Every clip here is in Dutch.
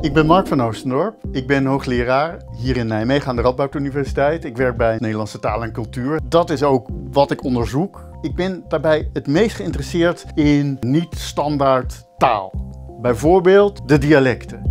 Ik ben Mark van Oostendorp. Ik ben hoogleraar hier in Nijmegen aan de Radboud Universiteit. Ik werk bij Nederlandse taal en cultuur. Dat is ook wat ik onderzoek. Ik ben daarbij het meest geïnteresseerd in niet-standaard taal. Bijvoorbeeld de dialecten.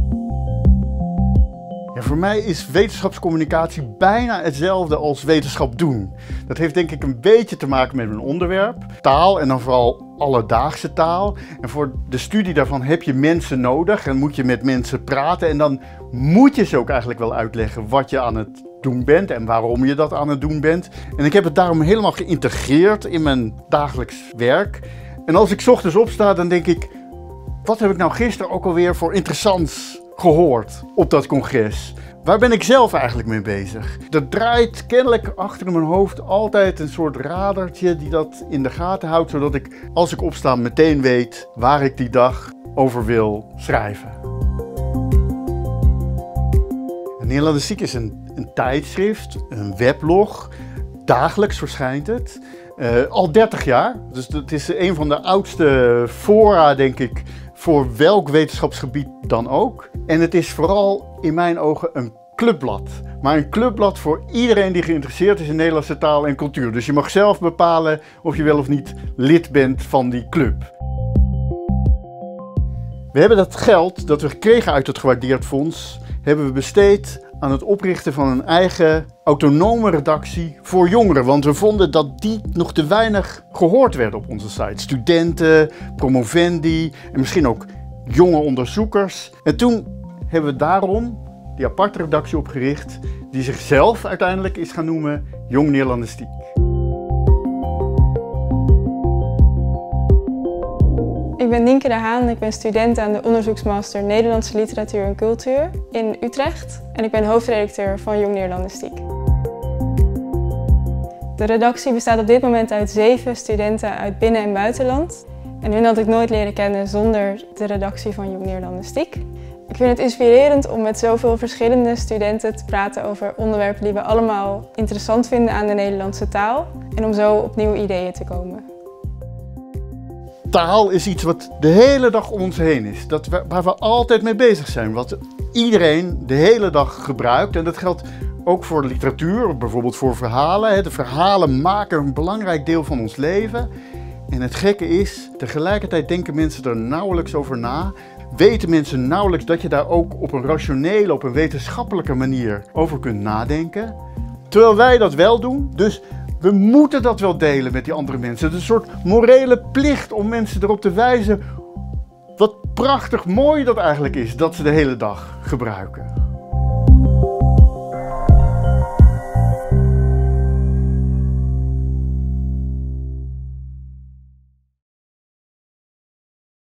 Voor mij is wetenschapscommunicatie bijna hetzelfde als wetenschap doen. Dat heeft denk ik een beetje te maken met mijn onderwerp. Taal en dan vooral alledaagse taal. En voor de studie daarvan heb je mensen nodig en moet je met mensen praten. En dan moet je ze ook eigenlijk wel uitleggen wat je aan het doen bent en waarom je dat aan het doen bent. En ik heb het daarom helemaal geïntegreerd in mijn dagelijks werk. En als ik ochtends opsta, dan denk ik, wat heb ik nou gisteren ook alweer voor interessants gehoord op dat congres? Waar ben ik zelf eigenlijk mee bezig? Er draait kennelijk achter mijn hoofd altijd een soort radertje die dat in de gaten houdt, zodat ik als ik opsta meteen weet waar ik die dag over wil schrijven. Nederlandistiek is een, een tijdschrift, een weblog. Dagelijks verschijnt het. Uh, al 30 jaar. Dus het is een van de oudste fora, denk ik, voor welk wetenschapsgebied dan ook. En het is vooral in mijn ogen een clubblad. Maar een clubblad voor iedereen die geïnteresseerd is in Nederlandse taal en cultuur. Dus je mag zelf bepalen of je wel of niet lid bent van die club. We hebben dat geld dat we gekregen uit het gewaardeerd fonds, hebben we besteed aan het oprichten van een eigen autonome redactie voor jongeren. Want we vonden dat die nog te weinig gehoord werden op onze site. Studenten, promovendi en misschien ook jonge onderzoekers. En toen hebben we daarom die aparte redactie opgericht, die zichzelf uiteindelijk is gaan noemen Jong Nederlandistiek. Ik ben Nienke de Haan, ik ben student aan de onderzoeksmaster Nederlandse Literatuur en Cultuur in Utrecht en ik ben hoofdredacteur van Jong Nederlandistiek. De redactie bestaat op dit moment uit zeven studenten uit binnen- en buitenland. En hun had ik nooit leren kennen zonder de redactie van Jong Nederlandistiek. Ik vind het inspirerend om met zoveel verschillende studenten te praten over onderwerpen die we allemaal interessant vinden aan de Nederlandse taal. En om zo op nieuwe ideeën te komen. Taal is iets wat de hele dag om ons heen is. Dat waar we altijd mee bezig zijn. Wat iedereen de hele dag gebruikt. En dat geldt ook voor literatuur, bijvoorbeeld voor verhalen. De verhalen maken een belangrijk deel van ons leven. En het gekke is, tegelijkertijd denken mensen er nauwelijks over na weten mensen nauwelijks dat je daar ook op een rationele, op een wetenschappelijke manier over kunt nadenken. Terwijl wij dat wel doen. Dus we moeten dat wel delen met die andere mensen. Het is een soort morele plicht om mensen erop te wijzen wat prachtig mooi dat eigenlijk is dat ze de hele dag gebruiken.